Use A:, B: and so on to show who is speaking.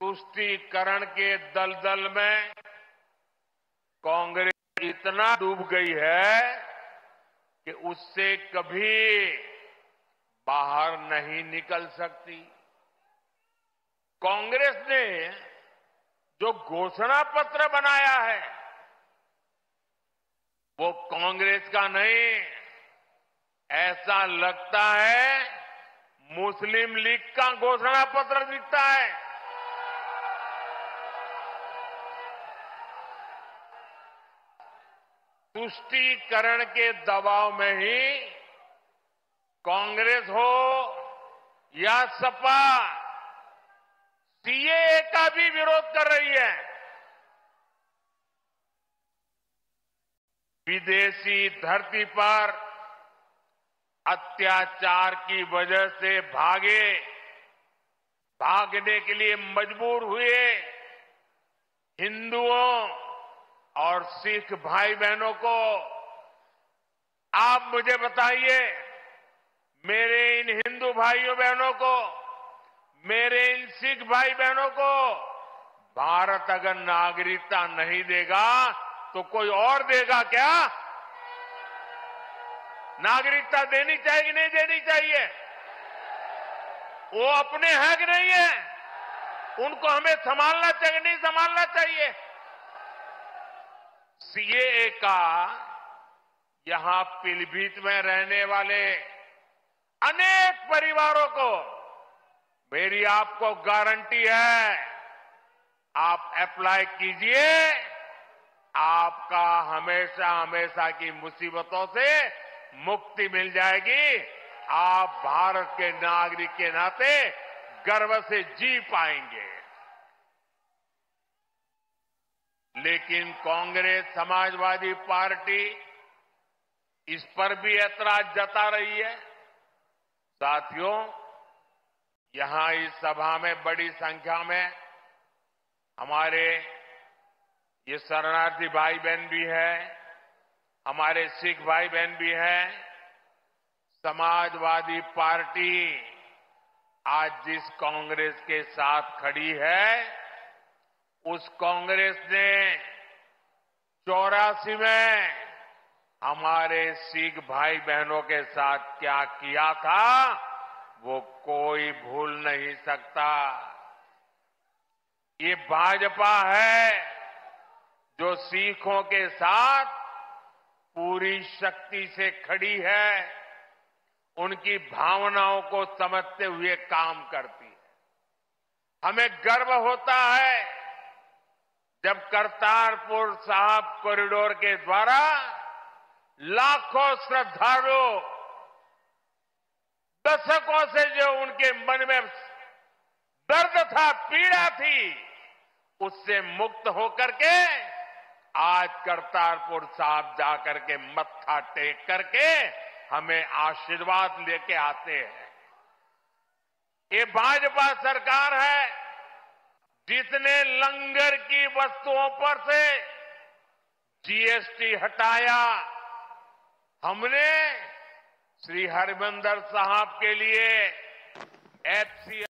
A: तुष्टीकरण के दलदल में कांग्रेस इतना डूब गई है कि उससे कभी बाहर नहीं निकल सकती। कांग्रेस ने जो घोषणा पत्र बनाया है, वो कांग्रेस का नहीं। ऐसा लगता है मुस्लिम लीग का घोषणा पत्र दिखता है। तुष्टीकरण के दबाव में ही कांग्रेस हो या सपा सीएए का भी विरोध कर रही है। विदेशी धरती पर अत्याचार की वजह से भागे, भागने के लिए मजबूर हुए हिंदुओं। और सिख भाई बहनों को, आप मुझे बताइए, मेरे इन हिंदू भाइयों बहनों को, मेरे इन सिख भाई बहनों को, भारत अगर नागरिकता नहीं देगा तो कोई और देगा क्या? नागरिकता देनी चाहिए कि नहीं देनी चाहिए? वो अपने हैं कि नहीं है। उनको हमें संभालना चाहिए नहीं संभालना चाहिए? सीएए का यहाँ पीलीभीत में रहने वाले अनेक परिवारों को मेरी आपको गारंटी है, आप अप्लाई कीजिए। आपका हमेशा हमेशा की मुसीबतों से मुक्ति मिल जाएगी। आप भारत के नागरिक के नाते गर्व से जी पाएँगे। लेकिन कांग्रेस समाजवादी पार्टी इस पर भी ऐतराज जता रही है। साथियों, यहाँ इस सभा में बड़ी संख्या में हमारे ये शरणार्थी भाई बहन भी है, हमारे सिख भाई बहन भी हैं। समाजवादी पार्टी आज जिस कांग्रेस के साथ खड़ी है उस कांग्रेस ने चौरासी में हमारे सिख भाई बहनों के साथ क्या किया था, वो कोई भूल नहीं सकता। ये भाजपा है जो सिखों के साथ पूरी शक्ति से खड़ी है, उनकी भावनाओं को समझते हुए काम करती है। हमें गर्व होता है जब करतारपुर साहब कॉरिडोर के द्वारा लाखों श्रद्धालु दशकों से जो उनके मन में दर्द था, पीड़ा थी, उससे मुक्त होकर के आज करतारपुर साहब जाकर के मत्था टेक करके हमें आशीर्वाद लेके आते हैं। ये भाजपा सरकार है जिसने लंगर की वस्तुओं पर से जीएसटी हटाया, हमने श्री हरिमंदर साहब के लिए एफसी